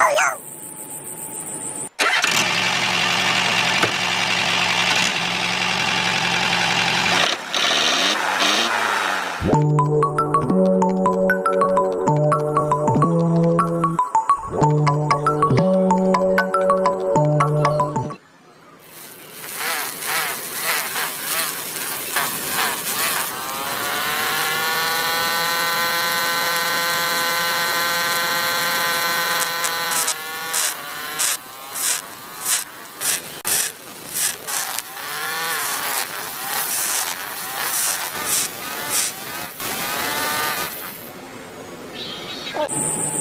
Oh yeah. Música